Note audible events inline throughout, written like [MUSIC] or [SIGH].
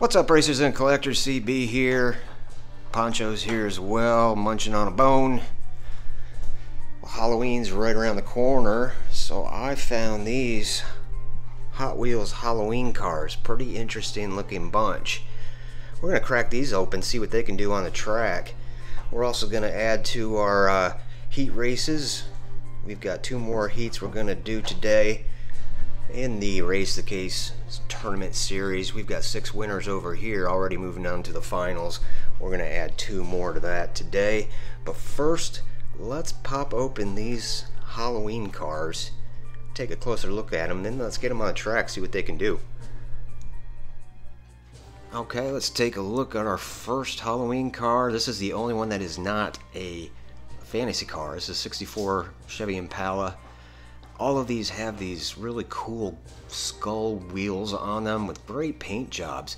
What's up, racers and collectors? CB here. Poncho's here as well, munching on a bone. Well, Halloween's right around the corner, so I found these Hot Wheels Halloween cars. Pretty interesting looking bunch. We're going to crack these open, see what they can do on the track. We're also going to add to our uh, heat races. We've got two more heats we're going to do today in the Race the Case tournament series. We've got six winners over here already moving on to the finals. We're going to add two more to that today. But first, let's pop open these Halloween cars, take a closer look at them, then let's get them on the track, see what they can do. Okay, let's take a look at our first Halloween car. This is the only one that is not a fantasy car. This is a 64 Chevy Impala all of these have these really cool skull wheels on them with great paint jobs.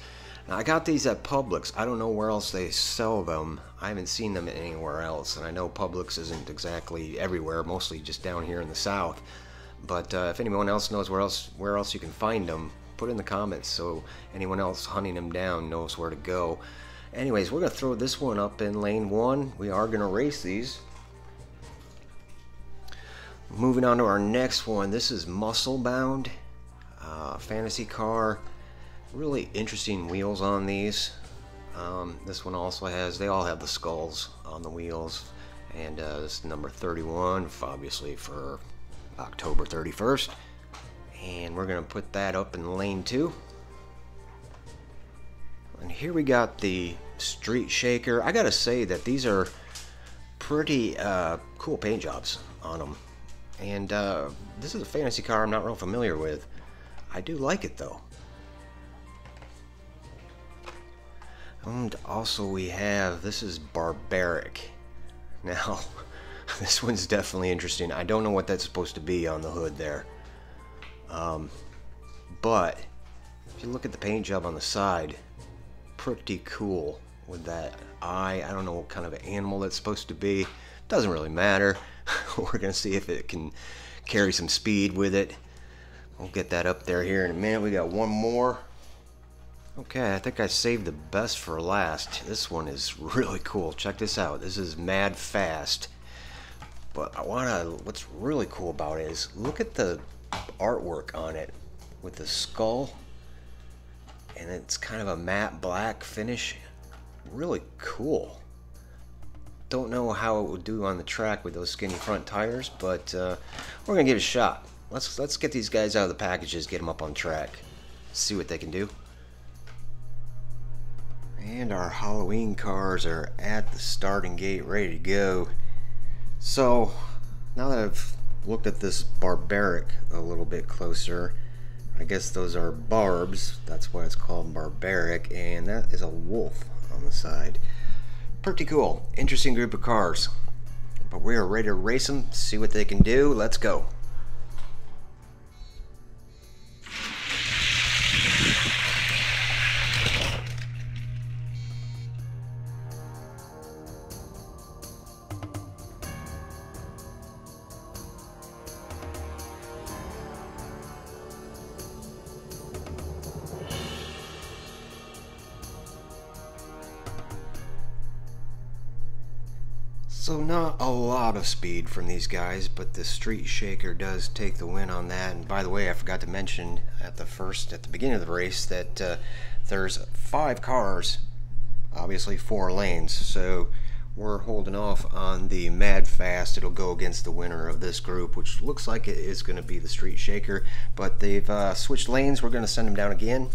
Now, I got these at Publix. I don't know where else they sell them. I haven't seen them anywhere else, and I know Publix isn't exactly everywhere, mostly just down here in the south. But uh, if anyone else knows where else where else you can find them, put in the comments so anyone else hunting them down knows where to go. Anyways, we're gonna throw this one up in lane one. We are gonna race these. Moving on to our next one. This is Muscle Bound uh, fantasy car. Really interesting wheels on these. Um, this one also has, they all have the skulls on the wheels. And uh, this is number 31, obviously for October 31st. And we're going to put that up in lane 2. And here we got the Street Shaker. I got to say that these are pretty uh, cool paint jobs on them. And uh, this is a fantasy car I'm not real familiar with. I do like it though. And also we have, this is Barbaric. [LAUGHS] Now, this one's definitely interesting. I don't know what that's supposed to be on the hood there. Um, but, if you look at the paint job on the side, pretty cool with that eye. I don't know what kind of animal that's supposed to be. Doesn't really matter. [LAUGHS] We're going to see if it can carry some speed with it. We'll get that up there here in a minute. We got one more. Okay, I think I saved the best for last. This one is [LAUGHS] really cool. Check this out. This is mad fast. But I want to, what's really cool about it is look at the artwork on it with the skull. And it's kind of a matte black finish. Really cool. Don't know how it would do on the track with those skinny front tires, but uh, we're gonna give it a shot. Let's let's get these guys out of the packages, get them up on track, see what they can do. And our Halloween cars are at the starting gate, ready to go. So now that I've looked at this barbaric a little bit closer, I guess those are barbs. That's why it's called barbaric, and that is a wolf on the side pretty cool. Interesting group of cars. But we are ready to race them, see what they can do. Let's go. Not a lot of speed from these guys, but the Street Shaker does take the win on that. And by the way, I forgot to mention at the first, at the beginning of the race, that uh, there's five cars, obviously four lanes. So we're holding off on the Mad Fast. It'll go against the winner of this group, which looks like it is going to be the Street Shaker. But they've uh, switched lanes. We're going to send them down again.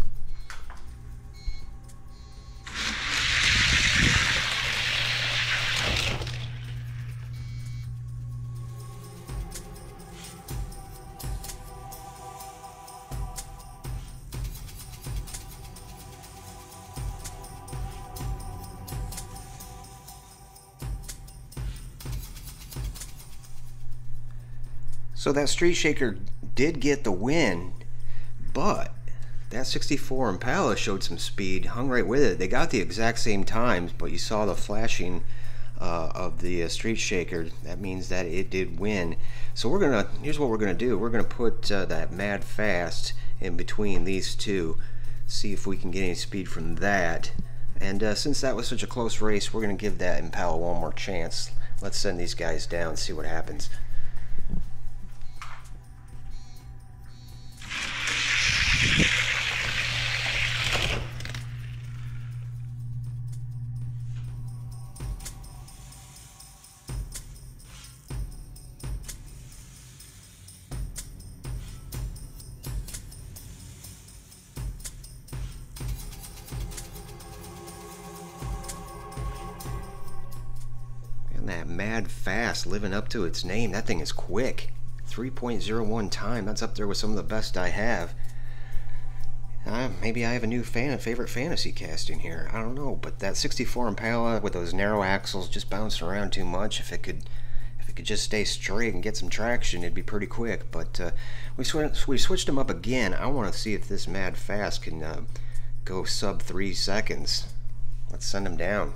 So that Street Shaker did get the win, but that 64 Impala showed some speed, hung right with it. They got the exact same times, but you saw the flashing uh, of the uh, Street Shaker. That means that it did win. So we're gonna. Here's what we're gonna do. We're gonna put uh, that Mad Fast in between these two. See if we can get any speed from that. And uh, since that was such a close race, we're to give that Impala one more chance. Let's send these guys down see what happens. Mad fast living up to its name. That thing is quick. 3.01 time. That's up there with some of the best I have. Uh, maybe I have a new fan favorite fantasy casting here. I don't know, but that 64 Impala with those narrow axles just bouncing around too much. If it could, if it could just stay straight and get some traction, it'd be pretty quick. But uh, we sw we switched them up again. I want to see if this mad fast can uh, go sub three seconds. Let's send them down.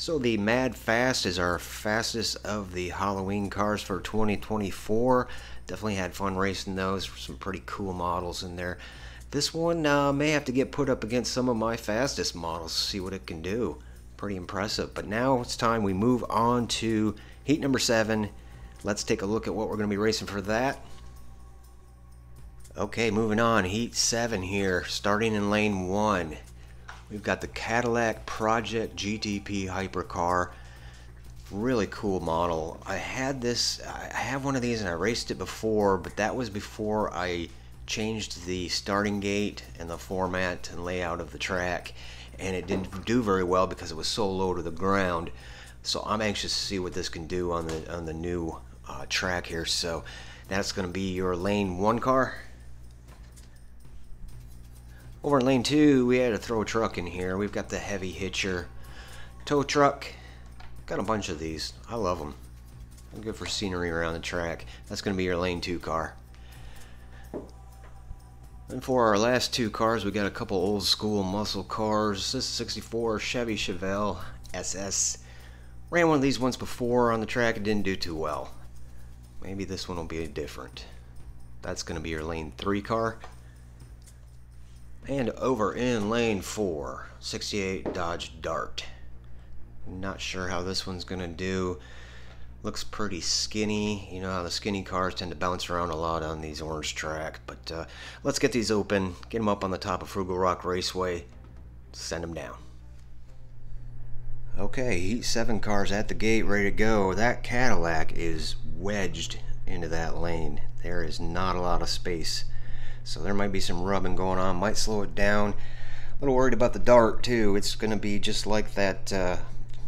So the Mad Fast is our fastest of the Halloween cars for 2024. Definitely had fun racing those. Some pretty cool models in there. This one uh, may have to get put up against some of my fastest models to see what it can do. Pretty impressive. But now it's time we move on to heat number seven. Let's take a look at what we're going to be racing for that. Okay, moving on. Heat seven here, starting in lane one. We've got the Cadillac Project GTP Hypercar. Really cool model. I had this, I have one of these and I raced it before, but that was before I changed the starting gate and the format and layout of the track. And it didn't do very well because it was so low to the ground. So I'm anxious to see what this can do on the on the new uh, track here. So that's going to be your lane one car. Over in lane two, we had to throw a truck in here. We've got the heavy hitcher tow truck. Got a bunch of these. I love them. Good for scenery around the track. That's going to be your lane two car. And for our last two cars, we got a couple old school muscle cars. This is 64 Chevy Chevelle SS. Ran one of these once before on the track. It didn't do too well. Maybe this one will be different. That's going to be your lane three car. And over in lane 4, 68 Dodge Dart. Not sure how this one's going to do. Looks pretty skinny. You know how the skinny cars tend to bounce around a lot on these orange track. But uh, let's get these open, get them up on the top of Frugal Rock Raceway, send them down. Okay, Heat 7 cars at the gate, ready to go. That Cadillac is wedged into that lane. There is not a lot of space so there might be some rubbing going on, might slow it down. A little worried about the dart too. It's going to be just like that uh,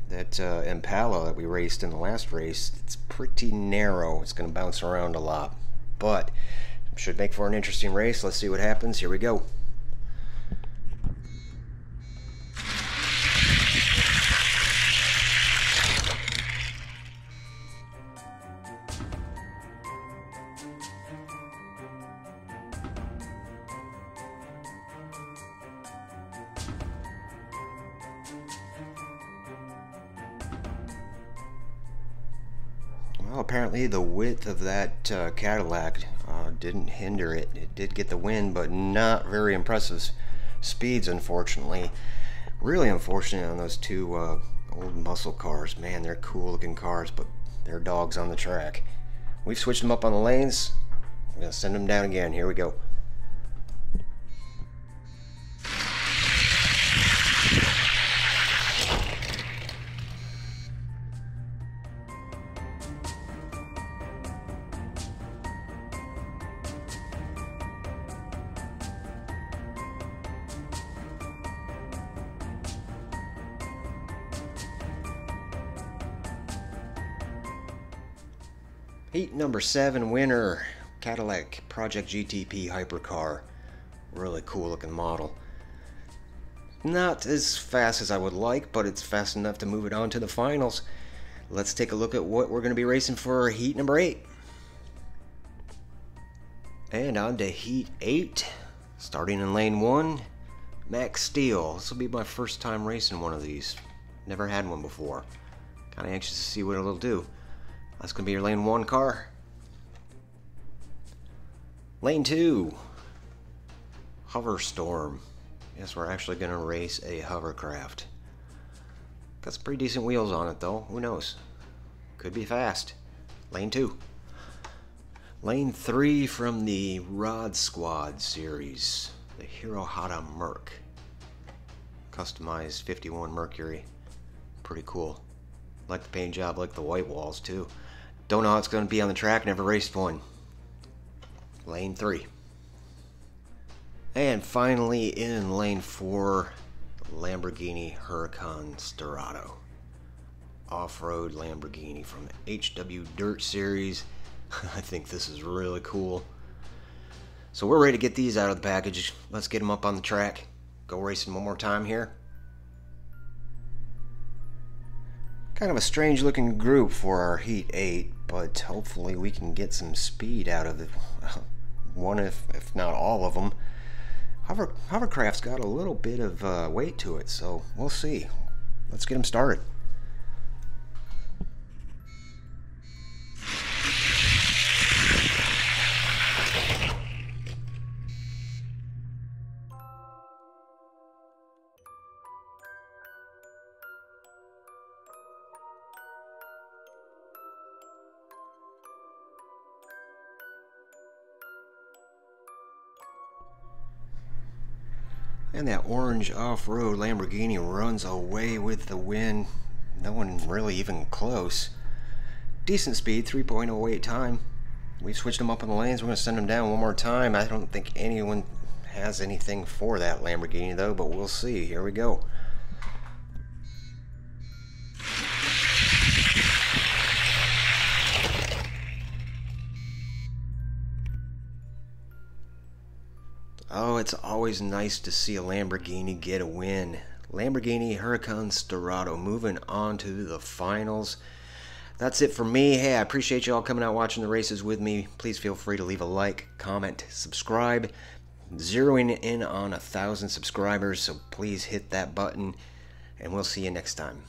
that uh, Impala that we raced in the last race. It's pretty narrow. It's going to bounce around a lot, but should make for an interesting race. Let's see what happens. Here we go. Apparently the width of that uh, Cadillac uh, didn't hinder it. It did get the wind, but not very impressive speeds, unfortunately. Really unfortunate on those two uh, old muscle cars. Man, they're cool looking cars, but they're dogs on the track. We've switched them up on the lanes. I'm going to send them down again. Here we go. Heat number seven winner, Cadillac Project GTP Hypercar. Really cool looking model. not as fast as I would like, but it's fast enough to move it on to the finals. Let's take a look at what we're going to be racing for heat number 8. And on to heat 8. Starting in lane 1, Max Steel. This will be my first time racing one of these. Never had one before. Kind of anxious to see what it'll do. That's going to be your lane 1 car. Lane 2, Hoverstorm. Yes, we're actually going to race a hovercraft. Got some pretty decent wheels on it, though. Who knows? Could be fast. Lane 2. Lane 3 from the Rod Squad series. The Hirohata Merc. Customized 51 Mercury. Pretty cool. Like the paint job, like the white walls, too. Don't know how it's going to be on the track, never raced one. Lane 3. And finally, in lane 4, Lamborghini Huracan Sterrato. Off-road Lamborghini from HW Dirt Series. [LAUGHS] I think this is really cool. So we're ready to get these out of the package. Let's get them up on the track. Go racing one more time here. Kind of a strange looking group for our Heat 8, but hopefully we can get some speed out of it. [LAUGHS] One, if, if not all of them. Hover, hovercraft's got a little bit of uh, weight to it, so we'll see. Let's get them started. And that orange off-road Lamborghini runs away with the win. No one really even close. Decent speed, 3.08 time. We switched them up in the lanes. We're going to send them down one more time. I don't think anyone has anything for that Lamborghini though, but we'll see. Here we go. Oh, it's always nice to see a Lamborghini get a win. Lamborghini Huracan Sterrato moving on to the finals. That's it for me. Hey, I appreciate you all coming out watching the races with me. Please feel free to leave a like, comment, subscribe. Zeroing in on a thousand subscribers, so please hit that button, and we'll see you next time.